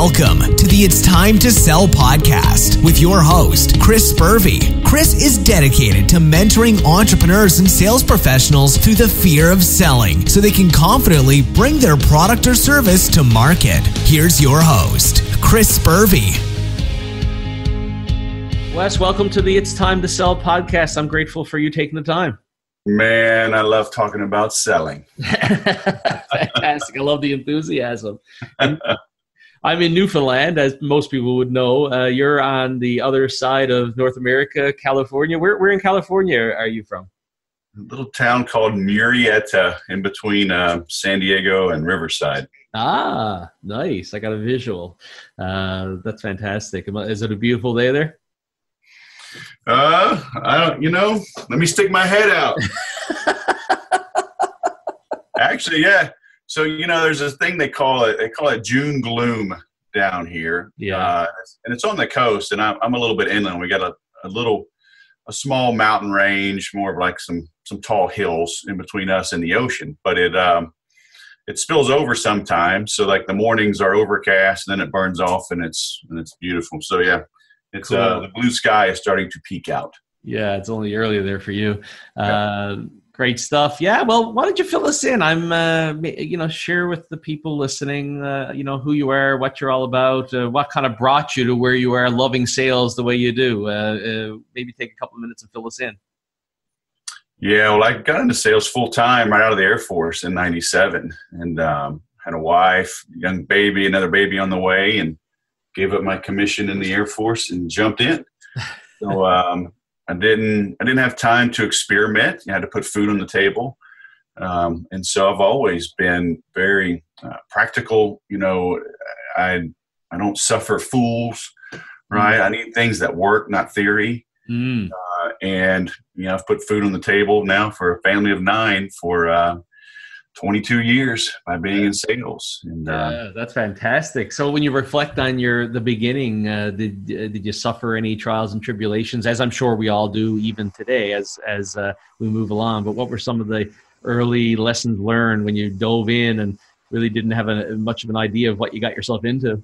Welcome to the It's Time to Sell podcast with your host, Chris Spurvey. Chris is dedicated to mentoring entrepreneurs and sales professionals through the fear of selling so they can confidently bring their product or service to market. Here's your host, Chris Spurvey. Wes, welcome to the It's Time to Sell podcast. I'm grateful for you taking the time. Man, I love talking about selling. Fantastic. I love the enthusiasm. And I'm in Newfoundland, as most people would know. Uh, you're on the other side of North America, California. Where, where in California are you from? A little town called Murrieta in between uh, San Diego and Riverside. Ah, nice. I got a visual. Uh, that's fantastic. Is it a beautiful day there? Uh, I don't, you know, let me stick my head out. Actually, yeah. So, you know, there's this thing they call it, they call it June gloom down here. Yeah. Uh, and it's on the coast, and I'm, I'm a little bit inland. We got a, a little, a small mountain range, more of like some, some tall hills in between us and the ocean. But it, um, it spills over sometimes. So like the mornings are overcast and then it burns off and it's, and it's beautiful. So yeah, it's Cool. uh, the blue sky is starting to peek out. Yeah, it's only earlier there for you. Uh, great stuff. Yeah. Well, why don't you fill us in? I'm, uh, you know, share with the people listening, uh, you know, who you are, what you're all about, uh, what kind of brought you to where you are, loving sales the way you do. Uh, uh, maybe take a couple of minutes and fill us in. Yeah, well, I got into sales full time right out of the Air Force in '97, and um, had a wife, young baby, another baby on the way, and gave up my commission in the Air Force and jumped in. So um, I didn't, I didn't have time to experiment. I had to put food on the table, um, and so I've always been very uh, practical. You know, I, I don't suffer fools, right? I need things that work, not theory Mm. uh, and you know I've put food on the table now for a family of nine for uh, 22 years by being in sales. And uh, Yeah, that's fantastic. So, when you reflect on your the beginning, uh, did uh, did you suffer any trials and tribulations? As I'm sure we all do, even today, as as uh, we move along. But what were some of the early lessons learned when you dove in and really didn't have a, much of an idea of what you got yourself into?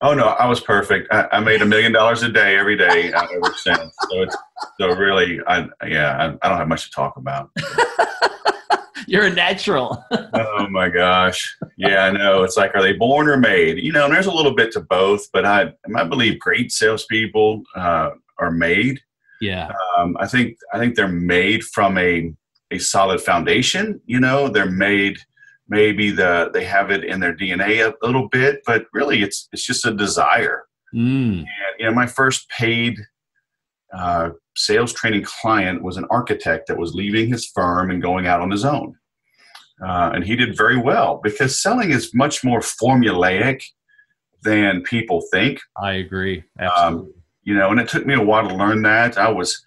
oh no, I was perfect. I, I made a million dollars a day every day uh, ever since. So it's so really, I yeah, I, I don't have much to talk about. You're a natural. oh my gosh, yeah, I know. It's like, are they born or made? You know, and there's a little bit to both, but I I believe great salespeople uh, are made. yeah. um, I think I think they're made from a a solid foundation. You know, they're made maybe the they have it in their DNA a little bit, but really it's it's just a desire. Mm. And you know, my first paid uh, sales training client was an architect that was leaving his firm and going out on his own, uh, and he did very well because selling is much more formulaic than people think I agree. Absolutely. you know, and it took me a while to learn that. I was,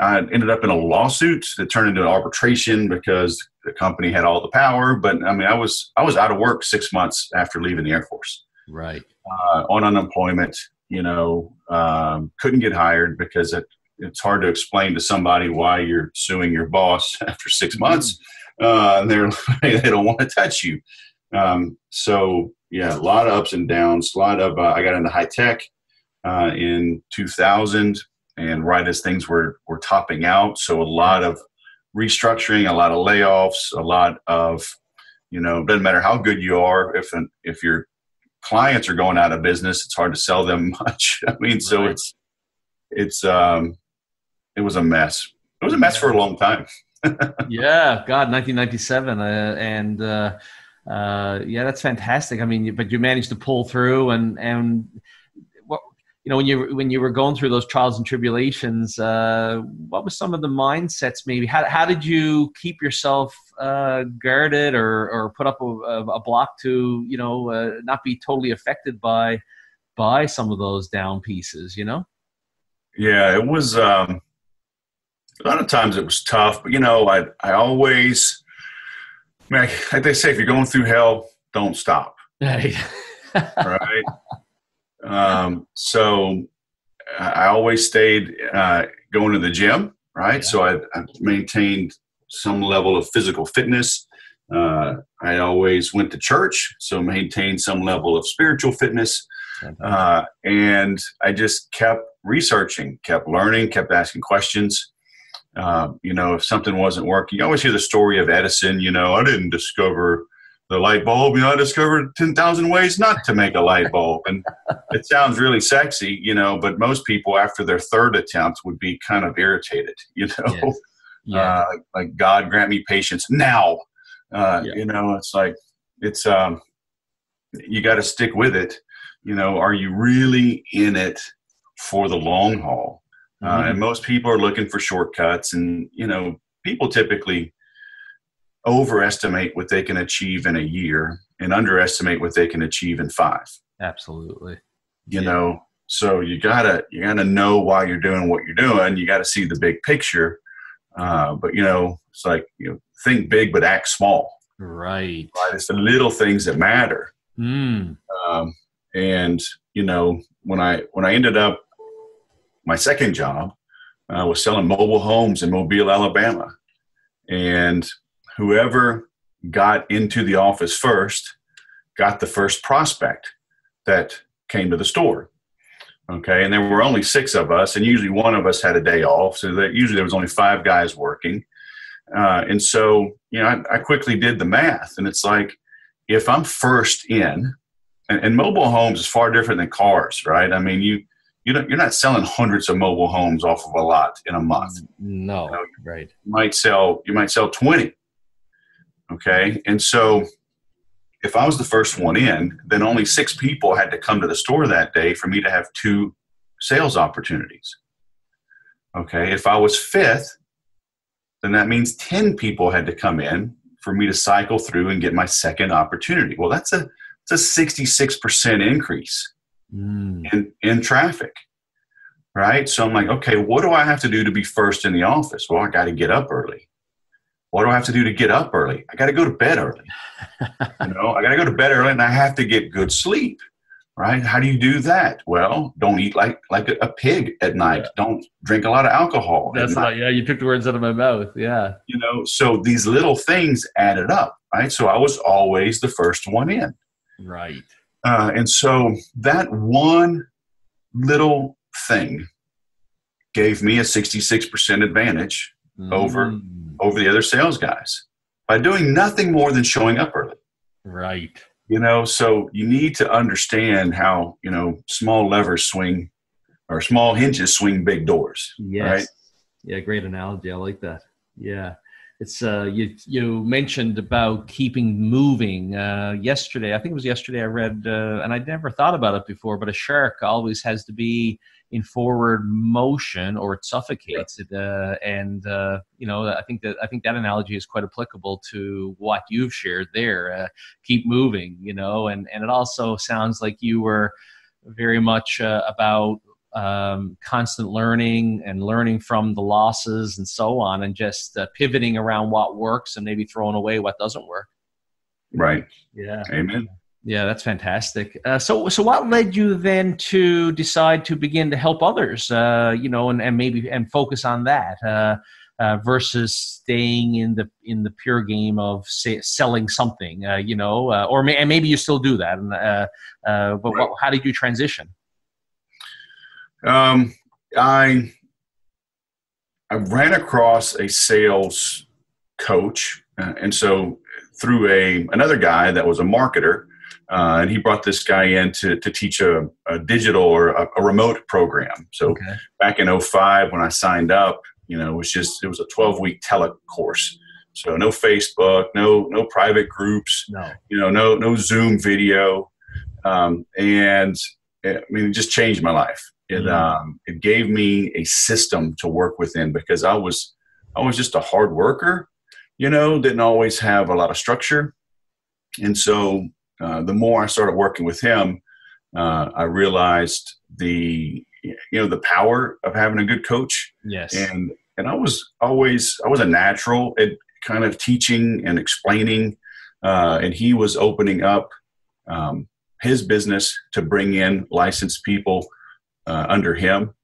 I ended up in a lawsuit that turned into an arbitration because the company had all the power. But I mean, I was, I was out of work six months after leaving the Air Force right. uh, on unemployment. You know, um, couldn't get hired because it, it's hard to explain to somebody why you're suing your boss after six months. Uh, they're they don't want to touch you. Um, so yeah, a lot of ups and downs. A lot of uh, I got into high tech uh, in 2000, and right as things were were topping out, so a lot of restructuring, a lot of layoffs, a lot of you know, doesn't matter how good you are if an, if your clients are going out of business, it's hard to sell them much. I mean, so Right. it's it's um it was a mess. It was a mess for a long time. yeah, God, 1997, uh, and uh, uh, yeah, that's fantastic. I mean, but you managed to pull through, and and what you know when you when you were going through those trials and tribulations, uh, what was some of the mindsets? Maybe how how did you keep yourself uh, guarded or or put up a, a block to you know uh, not be totally affected by by some of those down pieces? You know. Yeah, it was um a lot of times it was tough, but you know, I I always I mean, like they say, if you're going through hell, don't stop. Right. right? um, so I I always stayed uh, going to the gym, right? Yeah. So I, I maintained some level of physical fitness. Uh, I always went to church, so maintained some level of spiritual fitness. Uh, and I just kept researching, kept learning, kept asking questions. Uh, you know, if something wasn't working, you always hear the story of Edison. You know, I didn't discover the light bulb. You know, I discovered 10,000 ways not to make a light bulb. And it sounds really sexy, you know, but most people after their third attempt would be kind of irritated, you know, yes. yeah. uh, like God grant me patience now. Uh, yeah. You know, it's like, it's, um, you got to stick with it. You know, are you really in it for the long haul? Mm-hmm. Uh, and most people are looking for shortcuts and, you know, people typically, overestimate what they can achieve in a year and underestimate what they can achieve in five. Absolutely. You yeah. know, so you gotta you gotta know why you're doing what you're doing. You got to see the big picture. Uh, but you know, it's like you know, think big but act small. Right. Right. It's the little things that matter. Mm. Um, and you know, when I when I ended up my second job, I was selling mobile homes in Mobile, Alabama, and whoever got into the office first got the first prospect that came to the store. Okay, and there were only six of us, and usually one of us had a day off, so that usually there was only five guys working. Uh, and so, you know, I, I, quickly did the math, and it's like if I'm first in, and, and, mobile homes is far different than cars, right? I mean, you you don't, you're not selling hundreds of mobile homes off of a lot in a month. No, you know, right? You might sell you might sell twenty Okay. And so if I was the first one in, then only six people had to come to the store that day for me to have two sales opportunities. Okay. If I was fifth, then that means 10 people had to come in for me to cycle through and get my second opportunity. Well, that's a, that's a 66% increase mm. in, in traffic. Right. So I'm like, okay, what do I have to do to be first in the office? Well, I got to get up early. What do I have to do to get up early? I got to go to bed early. you know, I got to go to bed early, and I have to get good sleep. Right? How do you do that? Well, don't eat like like a, a pig at night. Yeah. Don't drink a lot of alcohol. That's right. Yeah, you took the words out of my mouth. Yeah. You know, so these little things added up. Right. So I was always the first one in. Right. Uh, and so that one little thing gave me a 66% advantage mm. over over the other sales guys by doing nothing more than showing up early. Right. You know, so you need to understand how, you know, small levers swing or small hinges swing big doors. Yes. Right? Yeah, great analogy. I like that. Yeah. It's uh you you mentioned about keeping moving. Uh yesterday, I think it was yesterday I read uh, and I'd never thought about it before, but a shark always has to be in forward motion or it suffocates uh, and uh, you know i think that i think that analogy is quite applicable to what you've shared there uh, keep moving you know and and it also sounds like you were very much about um, constant learning and learning from the losses and so on and just uh, pivoting around what works and maybe throwing away what doesn't work right yeah amen yeah, that's fantastic. Uh, so, so what led you then to decide to begin to help others? Uh, you know, and, and maybe and focus on that uh, uh versus staying in the in the pure game of say, selling something. Uh, you know, uh, or may, and maybe you still do that. And, but right. what, how did you transition? Um, I I ran across a sales coach, and so through a another guy that was a marketer uh, and he brought this guy in to, to teach a, a digital or a, a, remote program. So okay. back in 05 when I signed up, you know, it was just, it was a 12 week tele course. So no Facebook, no, no private groups, no. you know, no, no Zoom video. Um, and I mean, it just changed my life. It, mm-hmm. um, it gave me a system to work within because I was, I was just a hard worker, you know, didn't always have a lot of structure. And so uh, the more I started working with him, uh, I realized the you know the power of having a good coach. Yes, and and I was always I was a natural at kind of teaching and explaining, uh, and he was opening up um, his business to bring in licensed people uh, under him.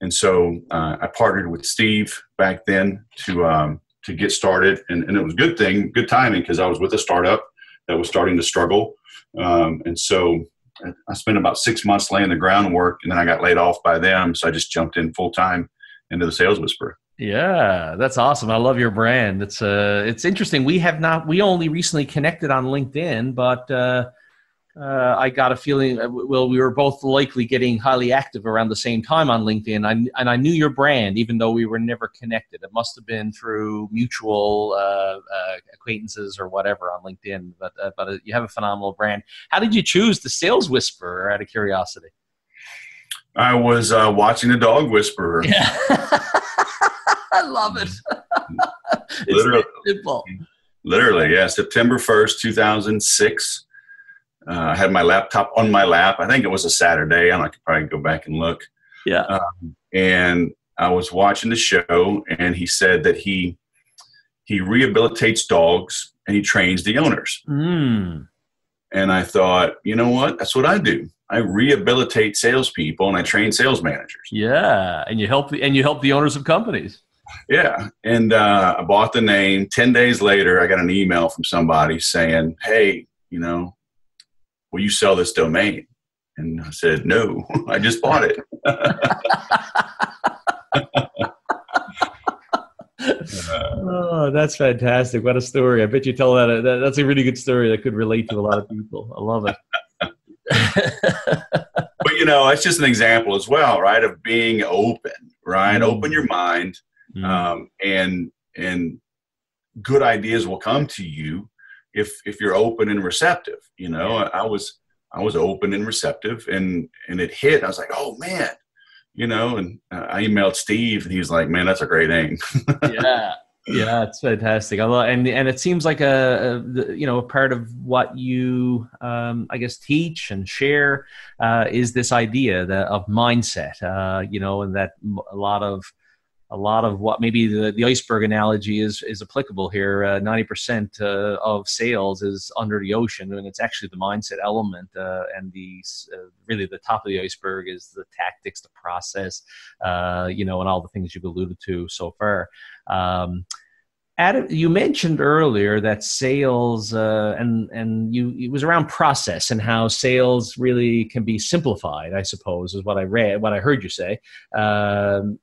And so uh, I partnered with Steve back then to um, to get started, and, and it was a good thing, good timing because I was with a startup that was starting to struggle, um, and so I spent about six months laying the groundwork, and then I got laid off by them, so I just jumped in full time into the Sales Whisperer. Yeah, that's awesome. I love your brand. It's uh, it's interesting. We have not. We only recently connected on LinkedIn, but uh, uh, I got a feeling. Uh, well, we were both likely getting highly active around the same time on LinkedIn, I, and I knew your brand, even though we were never connected. It must have been through mutual uh, uh acquaintances or whatever on LinkedIn. But uh, but uh, you have a phenomenal brand. How did you choose the Sales Whisperer? Out of curiosity. I was watching the Dog Whisperer. Yeah. I love it. literally, literally, yeah. September first, two thousand six. Uh, I had my laptop on my lap. I think it was a Saturday. I could probably go back and look. Yeah. Um, and I was watching the show, and he said that he he rehabilitates dogs and he trains the owners. Mm. And I thought, you know what? That's what I do. I rehabilitate salespeople and I train sales managers. Yeah, and you help the, and you help the owners of companies. Yeah, and uh, I bought the name. Ten days later, I got an email from somebody saying, "Hey, you know, will you sell this domain? And I said, no, I just bought it. oh, that's fantastic. What a story. I bet you tell that, that. That's a really good story that could relate to a lot of people. I love it. but you know, it's just an example as well, right? Of being open, right? Mm. Open your mind, mm. um, and and good ideas will come to you if if you're open and receptive you know yeah. I, I, was i was open and receptive and and it hit. I was like oh man you know and uh, i emailed steve and he was like man that's a great name yeah. Yeah it's fantastic. I love and and it seems like a, a you know a part of what you um, i guess teach and share uh, is this idea that of mindset uh, you know and that a lot of a lot of what maybe the, the iceberg analogy is is applicable here. Uh, ninety uh, percent uh, of sales is under the ocean, and it's actually the mindset element, uh, and the uh, really the top of the iceberg is the tactics, the process, uh, you know, and all the things you've alluded to so far. Um, Adam, you mentioned earlier that sales and and you it was around process and how sales really can be simplified. I suppose is what I read, what I heard you say. Um,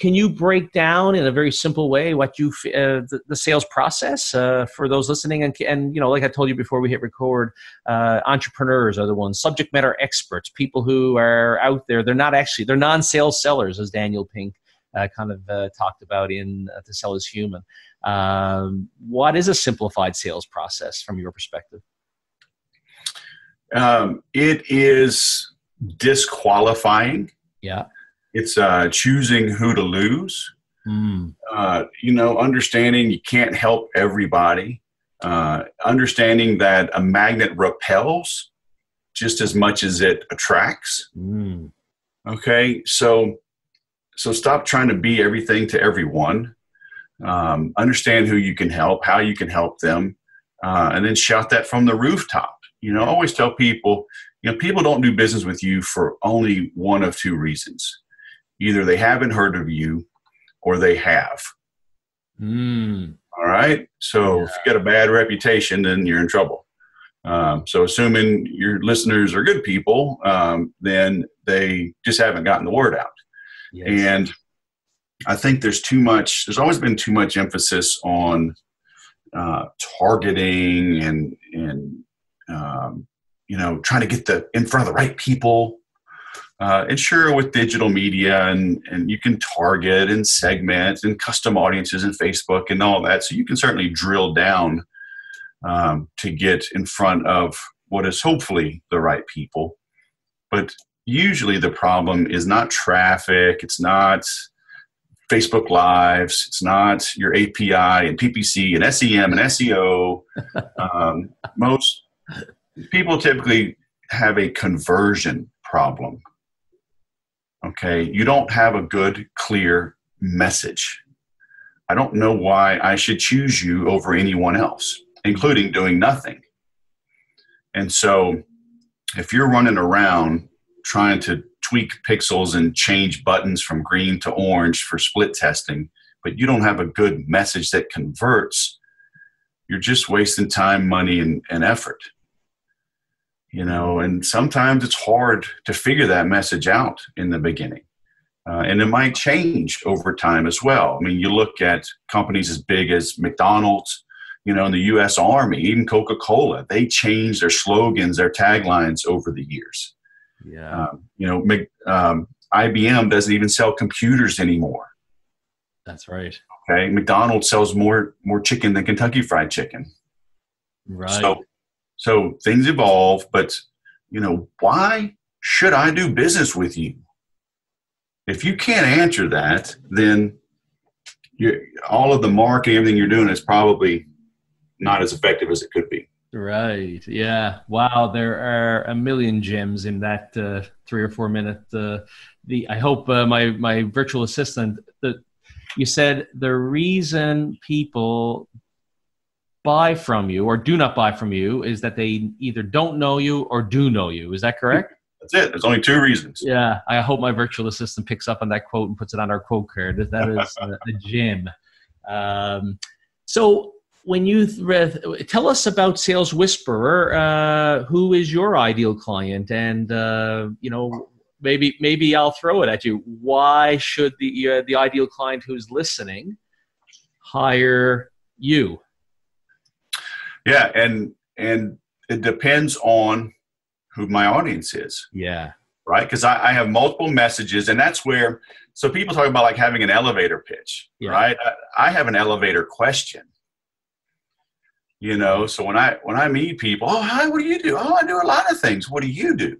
can you break down in a very simple way what you uh, the, the, sales process uh, for those listening? And, and you know, like I told you before we hit record, uh, entrepreneurs are the ones, subject matter experts, people who are out there. They're not actually they're non-sales sellers, as Daniel Pink uh, kind of uh, talked about in uh, "To Sell Is Human." Um, what is a simplified sales process from your perspective? Um, it is disqualifying. Yeah it's uh, choosing who to lose. Mm. Uh, you know, understanding you can't help everybody. Uh, understanding that a magnet repels just as much as it attracts. Mm. Okay, so so stop trying to be everything to everyone. Um, understand who you can help, how you can help them, uh, and then shout that from the rooftop. You know, I always tell people, you know, people don't do business with you for only one of two reasons either they haven't heard of you or they have. Mm. All right. So yeah. if you got a bad reputation, then you're in trouble. Um, so assuming your listeners are good people, um, then they just haven't gotten the word out. Yes. And I think there's too much. There's always been too much emphasis on uh, targeting and and um, you know trying to get the in front of the right people uh, and sure, with digital media and, and you can target and segment and custom audiences and Facebook and all that. So you can certainly drill down um, to get in front of what is hopefully the right people. But usually the problem is not traffic, it's not Facebook Lives, it's not your API and PPC and SEM and SEO. um, most people typically have a conversion problem Okay, you don't have a good, clear message. I don't know why I should choose you over anyone else, including doing nothing. And so, if you're running around trying to tweak pixels and change buttons from green to orange for split testing but you don't have a good message that converts, you're just wasting time, money, and, and effort. You know, and sometimes it's hard to figure that message out in the beginning. Uh, and it might change over time as well. I mean, you look at companies as big as McDonald's, you know, in the U.S. Army, even Coca Cola, they change their slogans, their taglines over the years. Yeah. Um, you know, um, IBM doesn't even sell computers anymore. That's right. Okay, McDonald's sells more more chicken than Kentucky Fried Chicken. Right. So, so things evolve, but you know, why should I do business with you? If you can't answer that, then you all of the marketing, everything you're doing is probably not as effective as it could be. Right. Yeah. Wow. There are a million gems in that uh, three or four minute. Uh, the I hope uh, my my virtual assistant that you said the reason people buy from you or do not buy from you is that they either don't know you or do know you. Is that correct? That's it. There's only two reasons. Yeah. I hope my virtual assistant picks up on that quote and puts it on our quote card. That is a, a gem. Um, so when you tell us about sales whisperer uh, who is your ideal client and uh, you know maybe maybe i'll throw it at you why should the uh, the ideal client who's listening hire you yeah and and it depends on who my audience is. Yeah. Right? Because I, I, have multiple messages and that's where so people talk about like having an elevator pitch yeah. right? I, I have an elevator question. You know so when i when i meet people oh hi what do you do? Oh i do a lot of things. What do you do?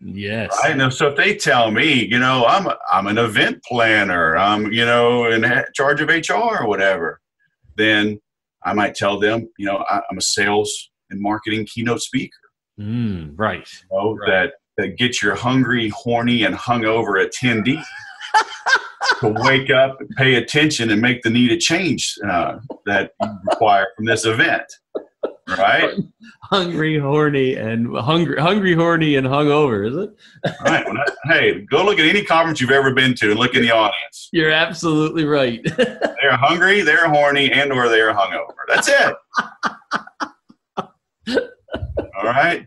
Yes. Right? Know. so if they tell me you know i'm a, i'm an event planner. I'm you know in charge of hr or whatever then i might tell them you know I, am a sales and marketing keynote speaker. Mm, right, you know, right. that that gets your hungry horny and hungover attendee to wake up, pay attention, and make the needed change uh, that you require from this event. Right? Hungry, horny, and hungry, hungry, horny, and hungover. Is it? right. Well, hey, go look at any conference you've ever been to and look in the audience. You're absolutely right. they're hungry, they're horny, and or they're hungover. That's it. All right.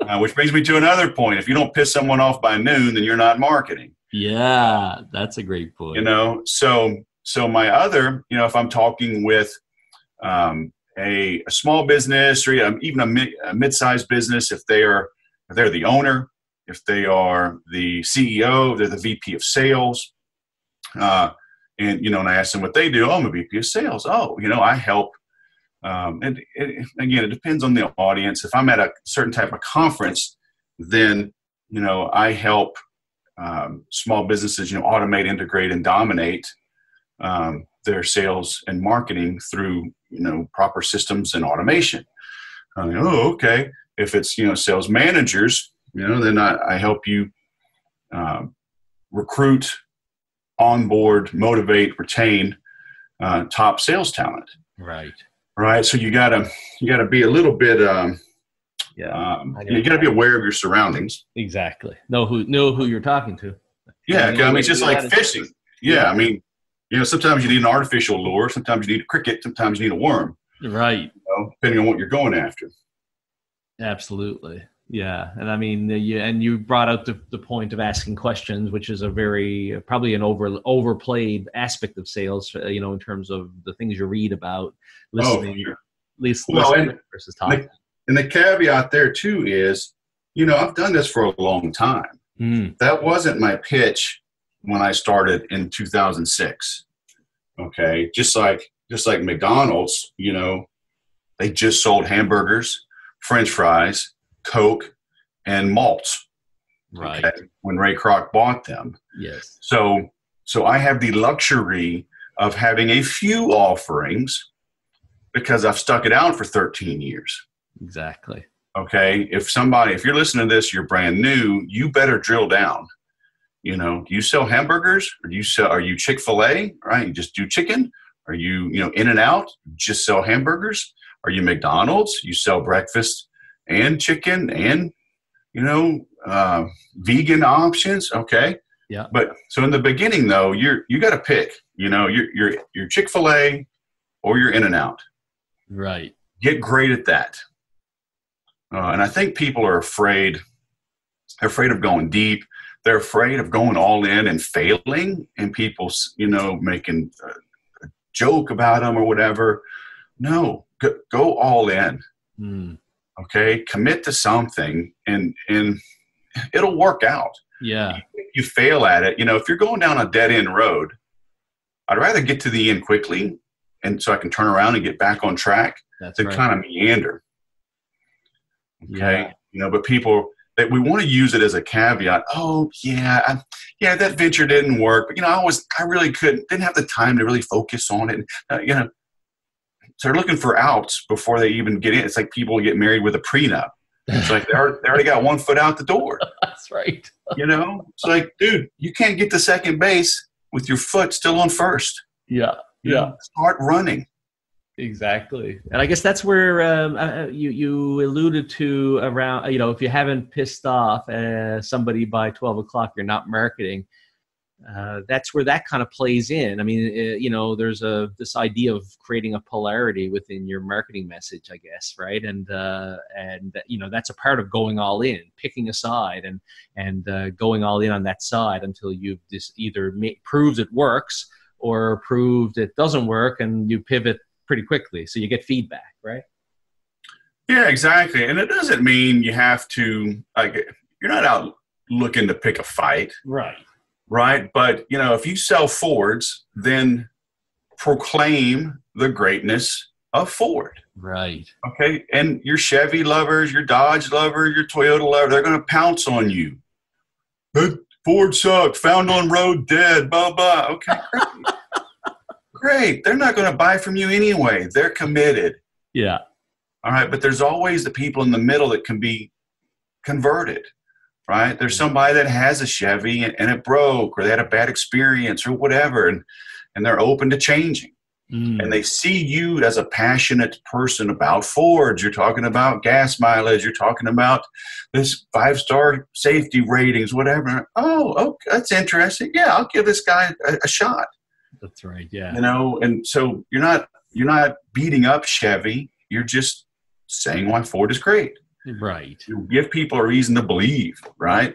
Uh, which brings me to another point. If you don't piss someone off by noon, then you're not marketing. Yeah, that's a great point. You know, so so my other, you know, if I'm talking with um, a, a, small business or even a, mid, a mid-sized business, if they are if they're the owner, if they are the CEO, they're the VP of sales, uh, and you know, and I ask them what they do. Oh, I'm a VP of sales. Oh, you know, I help. Um, and it, again, it depends on the audience. If I'm at a certain type of conference, then you know, I help um, small businesses, you know, automate, integrate, and dominate um, their sales and marketing through you know proper systems and automation. Uh, oh, okay. If it's you know sales managers, you know, then I, I help you um, recruit, onboard, motivate, retain uh, top sales talent. Right. Right. So you gotta you gotta be a little bit um, yeah, um, you got to be aware of your surroundings. Exactly. Know who know who you're talking to. Yeah, I mean, it's just like fishing. Yeah, yeah, I mean, you know, sometimes you need an artificial lure. Sometimes you need a cricket. Sometimes you need a worm. Right. You know, depending on what you're going after. Absolutely. Yeah, and I mean, you and you brought out the, the point of asking questions, which is a very probably an over overplayed aspect of sales. Uh, you know, in terms of the things you read about oh, listening, oh, least well, listening versus talking. And the caveat there too is, you know, I've done this for a long time. Mm. That wasn't my pitch when I started in 2006. Okay, just like just like McDonald's, you know, they just sold hamburgers, French fries, Coke, and malts. Right. Okay, when Ray Kroc bought them. Yes. So so I have the luxury of having a few offerings because I've stuck it out for 13 years. Exactly. Okay. If somebody, if you're listening to this, you're brand new, you better drill down. You know, do you sell hamburgers or do you sell, are you Chick fil A, right? You just do chicken? Are you, you know, In and Out, just sell hamburgers? Are you McDonald's? You sell breakfast and chicken and, you know, uh, vegan options. Okay. Yeah. But so in the beginning though, you're, you got to pick. You know, you're you're you're Chick Fil A or you're In and Out. Right. Get great at that. Uh, and I think people are afraid. Afraid of going deep. They're afraid of going all in and failing, and people, you know, making a, joke about them or whatever. No, go, go all in. Mm. Okay, commit to something, and and it'll work out. Yeah. If you fail at it, you know, if you're going down a dead end road, I'd rather get to the end quickly, and so I can turn around and get back on track. That's to right. kind of meander. Okay, Yeah. you know, but people that we want to use it as a caveat. Oh yeah, I, yeah, that venture didn't work, but you know, I was I really couldn't didn't have the time to really focus on it. Uh, you know, so they're looking for outs before they even get in. It's like people get married with a prenup. It's like they already, they already got one foot out the door. That's right. You know, it's like, dude, you can't get to second base with your foot still on first. Yeah. You know, start running. Exactly, and I guess that's where um, uh, you you alluded to around. You know, if you haven't pissed off uh, somebody by twelve o'clock, you're not marketing. Uh, that's where that kind of plays in. I mean, uh, you know, there's a this idea of creating a polarity within your marketing message, I guess, right? And uh, and you know, that's a part of going all in, picking a side, and and uh, going all in on that side until you've just either ma- proved it works or proved it doesn't work, and you pivot pretty quickly, so you get feedback, right? Yeah, exactly. And it doesn't mean you have to like you're not out looking to pick a fight, Right. right? But you know, if you sell Fords, then proclaim the greatness of Ford. Right. Okay. And your Chevy lovers, your Dodge lovers, your Toyota lover, they're gonna pounce on you. That Ford sucked, found on road dead, blah blah. Okay, great. They're not gonna buy from you anyway. They're committed. Yeah. All right, but there's always the people in the middle that can be converted, right? There's somebody that has a Chevy and, and it broke, or they had a bad experience, or whatever, and and they're open to changing, Mm. and they see you as a passionate person about Fords. You're talking about gas mileage. You're talking about this five star safety ratings, whatever. Oh, okay, that's interesting. Yeah, I'll give this guy a, a shot That's right. Yeah. you know and so you're not you're not beating up chevy you're just saying why ford is great Right. you give people a reason to believe right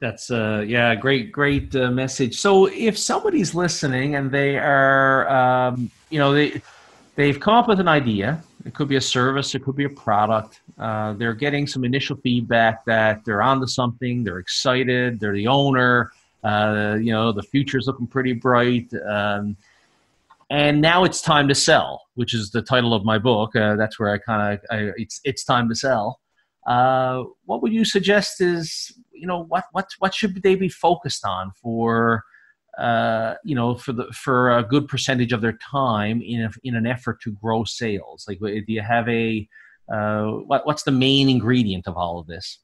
That's uh yeah, great great uh, message. So if somebody's listening and they are um, you know they they've come up with an idea, it could be a service, it could be a product. Uh, they're getting some initial feedback that they're onto something, they're excited, they're the owner, uh, you know, the future's looking pretty bright. Um, and now it's time to sell, which is the title of my book. Uh, that's where I kind of it's it's time to sell. Uh, what would you suggest is you know what what what should they be focused on for uh, you know for the for a good percentage of their time in a, in an effort to grow sales? Like, do you have a uh, what what's the main ingredient of all of this?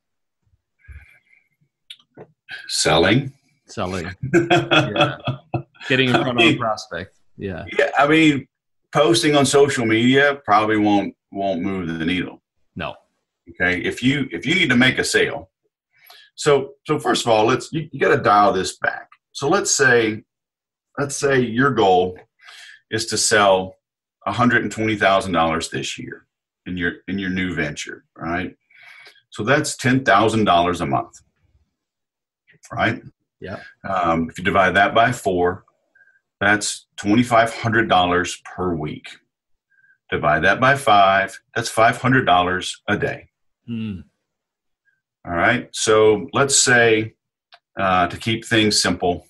selling Selling, yeah. yeah. getting in I front of a mean- prospect. Yeah, i mean posting on social media probably won't won't move the needle. No, okay if you if you need to make a sale. So so first of all let's you, you got to dial this back. So let's say let's say your goal is to sell $120000 this year in your in your new venture right? So that's $10000 a month right Yeah. um, if you divide that by four that's $2500 per week divide that by five that's $500 a day Hmm. all right. So let's say, uh, to keep things simple,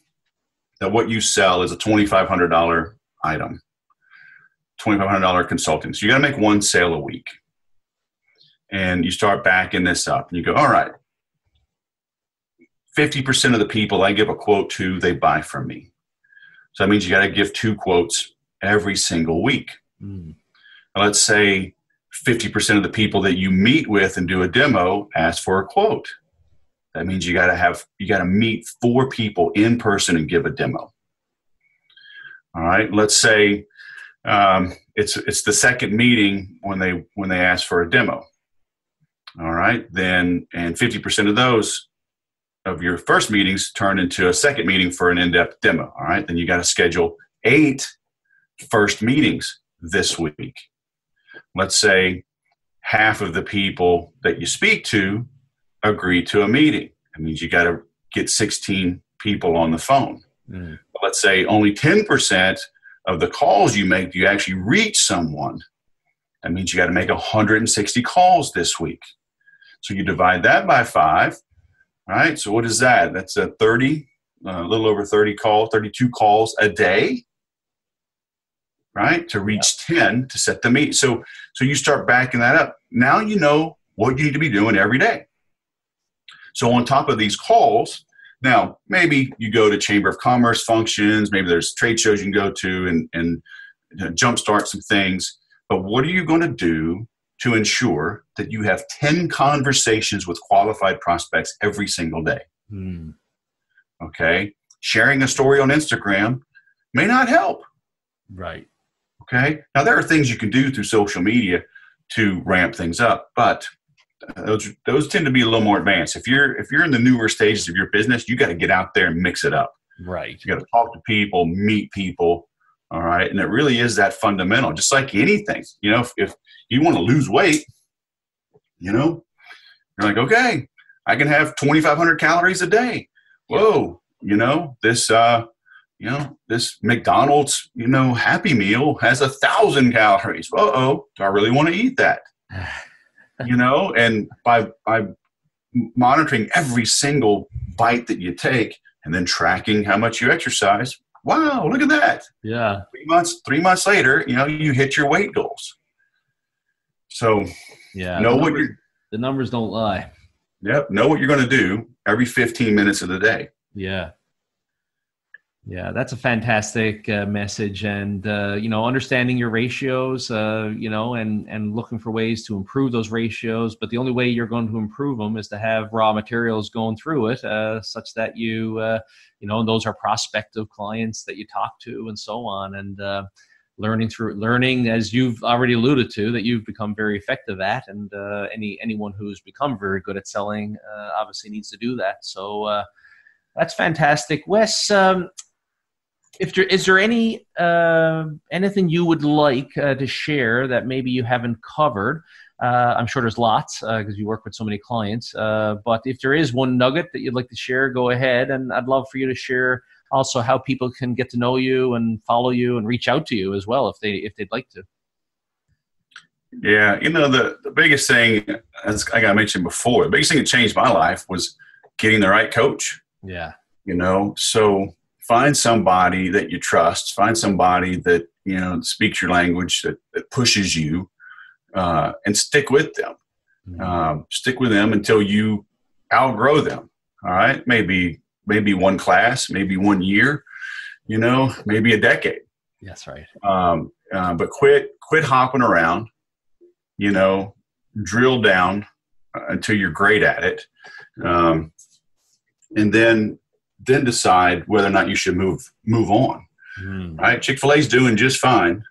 that what you sell is a $2,500 item, $2,500 consulting. So you got to make one sale a week. And you start backing this up and you go, all right, 50% of the people I give a quote to, they buy from me. So that means you got to give two quotes every single week. Hmm. Let's say 50% of the people that you meet with and do a demo ask for a quote. That means you got to have you got to meet four people in person and give a demo. All right. Let's say um, it's it's the second meeting when they when they ask for a demo. All right. Then and 50% of those of your first meetings turn into a second meeting for an in-depth demo. All right, then you got to schedule eight first meetings this week. Let's say half of the people that you speak to agree to a meeting. That means you got to get 16 people on the phone. Mm. Let's say only 10% of the calls you make, do you actually reach someone. That means you got to make 160 calls this week. So you divide that by five, right? So what is that? That's a 30, uh, a little over 30 calls, 32 calls a day, right? To reach 10 to set the meet. So so you start backing that up. Now you know what you need to be doing every day. So on top of these calls, now maybe you go to Chamber of Commerce functions, maybe there's trade shows you can go to and and jumpstart some things. But what are you going to do to ensure that you have 10 conversations with qualified prospects every single day. Hmm. Okay. Sharing a story on Instagram may not help. Right. Okay. Now, there are things you can do through social media to ramp things up, but those, those tend to be a little more advanced. If you're if you're in the newer stages of your business, you got to get out there and mix it up. Right. You got to talk to people, meet people. All right. And it really is that fundamental, just like anything. You know, if, if you want to lose weight, you know, you're like, okay, I can have 2,500 calories a day. Whoa, you know, this, uh, you know, this McDonald's, you know, Happy Meal has a thousand calories. Uh oh, do I really want to eat that? you know, and by by monitoring every single bite that you take and then tracking how much you exercise, wow, look at that. Yeah. Three months, three months later, you know, you hit your weight goals. So yeah, know what you the numbers don't lie. Yep. Know what you're going to do every 15 minutes of the day. Yeah. Yeah, that's a fantastic uh, message, and uh, you know, understanding your ratios, uh, you know, and and looking for ways to improve those ratios. But the only way you're going to improve them is to have raw materials going through it, uh, such that you, uh, you know, those are prospective clients that you talk to, and so on. And uh, learning through learning as you've already alluded to that you've become very effective at and any anyone who's become very good at selling obviously needs to do that so that's fantastic wes um, if there is there any uh, anything you would like uh, to share that maybe you haven't covered uh, I'm sure there's lots because you work with so many clients. but if there is one nugget that you'd like to share, go ahead, and I'd love for you to share also how people can get to know you and follow you and reach out to you as well if they if they'd like to. Yeah, you know the the biggest thing, as I got mentioned before, the biggest thing that changed my life was getting the right coach. Yeah, you know, so find somebody that you trust, find somebody that you know speaks your language, that, that pushes you, uh, and stick with them. Mm-hmm. Um, stick with them until you outgrow them. All right, maybe maybe one class, maybe one year, you know, maybe a decade. That's right. Um, uh, but quit quit hopping around, you know, drill down uh, until you're great at it, um, and then then decide whether or not you should move move on. Mm. Right? Chick Fil A is doing just fine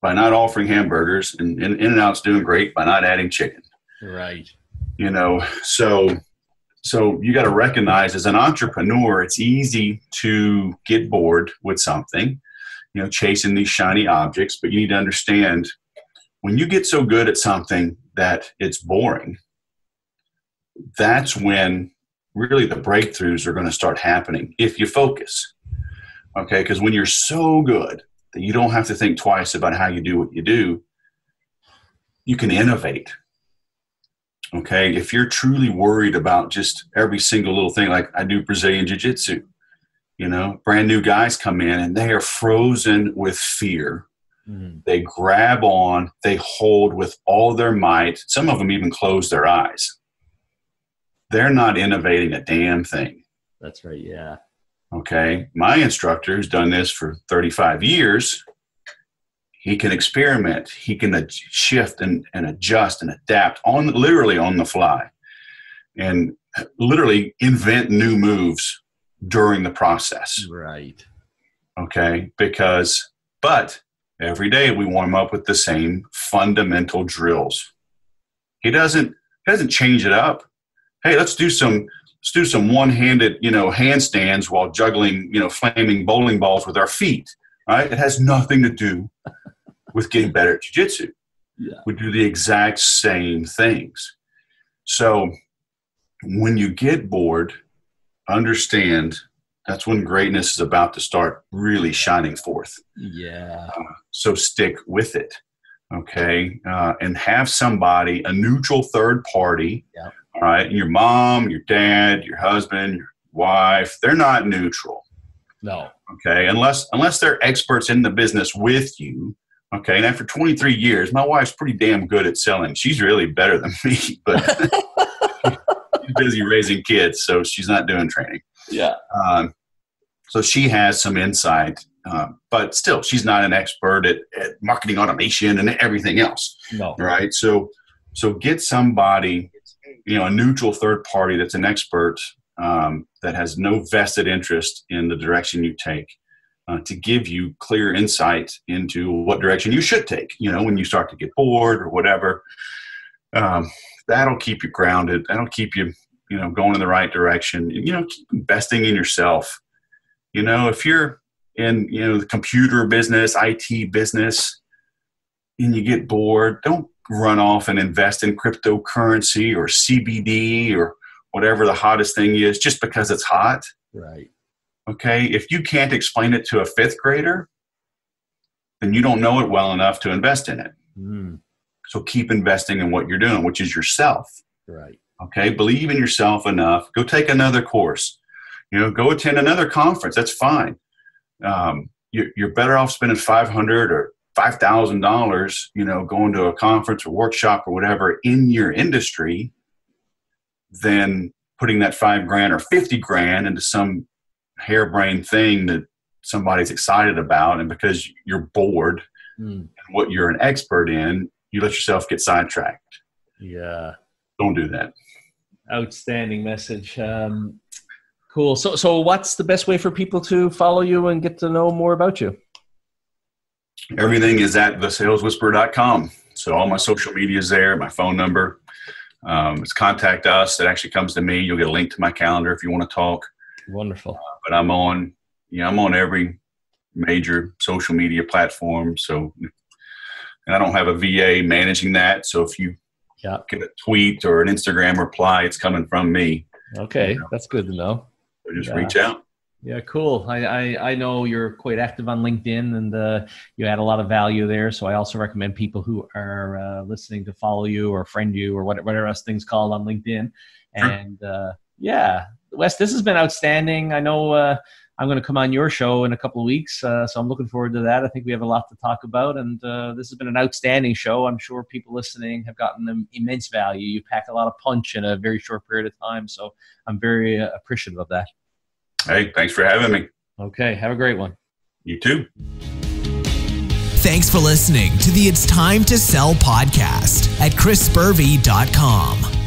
by not offering hamburgers, and In and Out's doing great by not adding chicken. Right. You know, so so you got to recognize as an entrepreneur, it's easy to get bored with something, you know, chasing these shiny objects, but you need to understand when you get so good at something that it's boring, that's when really the breakthroughs are going to start happening if you focus. Okay, because when you're so good that you don't have to think twice about how you do what you do, you can innovate Okay. If you're truly worried about just every single little thing, like I do Brazilian Jiu Jitsu, you know, brand new guys come in and they are frozen with fear. Mm-hmm. They grab on, they hold with all their might. Some of them even close their eyes. They're not innovating a damn thing. That's right. Yeah. Okay. My instructor, who's done this for 35 years, he can experiment he can shift and, and adjust and adapt on literally on the fly and literally invent new moves during the process right okay because but every day we warm up with the same fundamental drills he doesn't he doesn't change it up hey let's do some let's do some one-handed, you know, handstands while juggling, you know, flaming bowling balls with our feet. Right? It has nothing to do with getting better at jiu-jitsu. Yeah. We do the exact same things. So when you get bored, understand that's when greatness is about to start really shining forth. Yeah. Uh, so stick with it. Okay. Uh, and have somebody, a neutral third party. Yeah. Right. Your mom, your dad, your husband, your wife, they're not neutral. No. Okay. Unless unless they're experts in the business with you. Okay. And after 23 years, my wife's pretty damn good at selling. She's really better than me, but she's busy raising kids, so she's not doing training. Yeah. Um, so she has some insight, uh, but still, she's not an expert at, at, marketing automation and everything else. No. Right. So, so get somebody, you know, a neutral third party that's an expert um, that has no vested interest in the direction you take. Uh, to give you clear insight into what direction you should take, you know, when you start to get bored or whatever, um, that'll keep you grounded. That'll keep you you know going in the right direction you know keep investing in yourself you know if you're in you know the computer business it business and you get bored don't run off and invest in cryptocurrency or cbd or whatever the hottest thing is just because it's hot right okay if you can't explain it to a fifth grader then you don't know it well enough to invest in it mm. so keep investing in what you're doing which is yourself right Okay, believe in yourself enough. Go take another course. You know, go attend another conference. That's fine. Um, you're, you're better off spending five hundred or five thousand dollars. You know, going to a conference or workshop or whatever in your industry than putting that five grand or fifty grand into some harebrained thing that somebody's excited about, and because you're bored mm. and what you're an expert in, you let yourself get sidetracked. Yeah. Don't do that. Outstanding message. Um, cool. So, so what's the best way for people to follow you and get to know more about you? Everything is at thesaleswhisperer.com. So all my social media is there, my phone number. Um, it's contact us. It actually comes to me. You'll get a link to my calendar if you want to talk. Wonderful. Uh, but I'm on, yeah, I'm on every major social media platform. So, and I don't have a VA managing that. So if you yeah. get a tweet or an Instagram reply, it's coming from me. Okay, you know? that's good to know. So just yeah. reach out. Yeah, cool. I, I, I know you're quite active on LinkedIn and uh, you add a lot of value there. So I also recommend people who are uh, listening to follow you or friend you or whatever, whatever else things called on LinkedIn. And uh, yeah, Wes, this has been outstanding. I know uh, I'm going to come on your show in a couple of weeks, uh, so I'm looking forward to that. I think we have a lot to talk about, and uh, this has been an outstanding show. I'm sure people listening have gotten immense value. You pack a lot of punch in a very short period of time, so I'm very uh, appreciative of that. Hey, thanks for having me. Okay, have a great one. You too. Thanks for listening to the It's Time to Sell podcast at chrisspurvey.com.